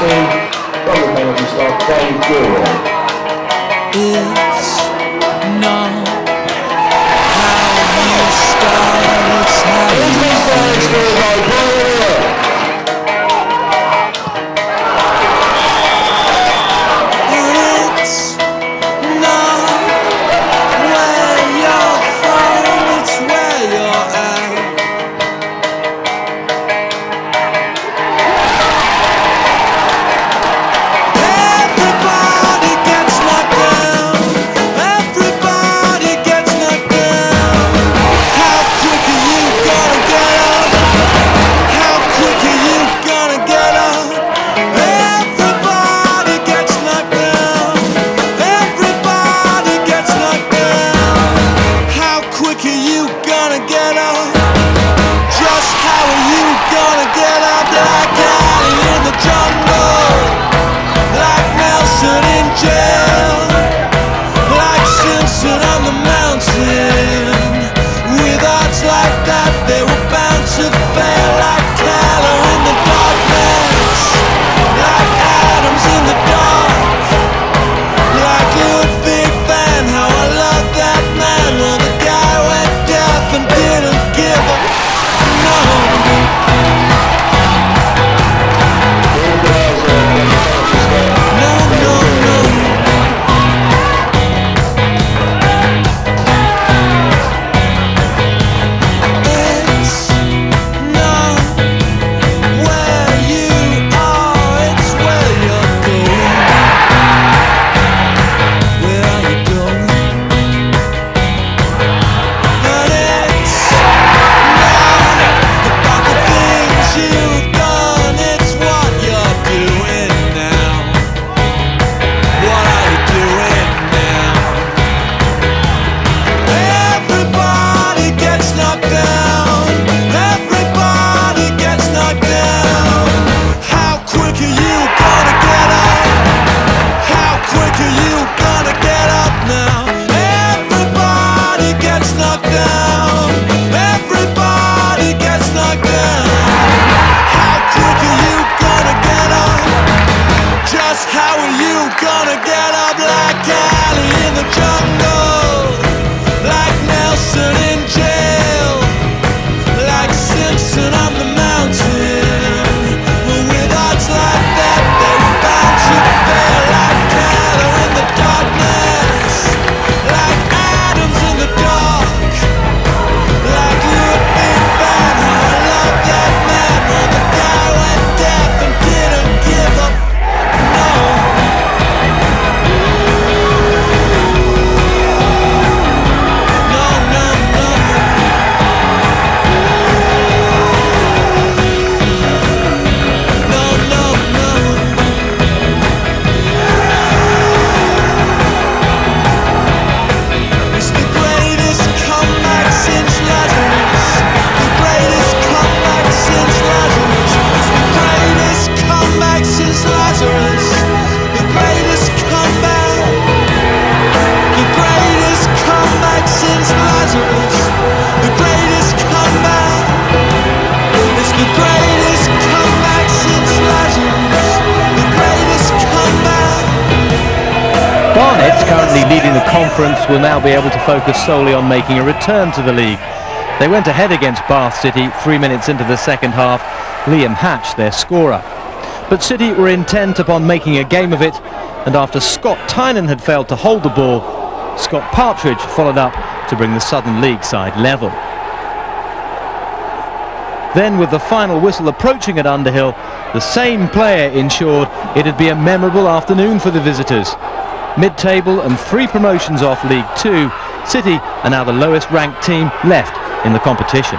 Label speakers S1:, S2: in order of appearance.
S1: Thank you.
S2: currently leading the conference, will now be able to focus solely on making a return to the league. They went ahead against Bath City three minutes into the second half, Liam Hatch their scorer. But City were intent upon making a game of it, and after Scott Tynan had failed to hold the ball, Scott Partridge followed up to bring the Southern League side level. Then with the final whistle approaching at Underhill, the same player ensured it'd be a memorable afternoon for the visitors mid-table and three promotions off League Two, City are now the lowest ranked team left in the competition.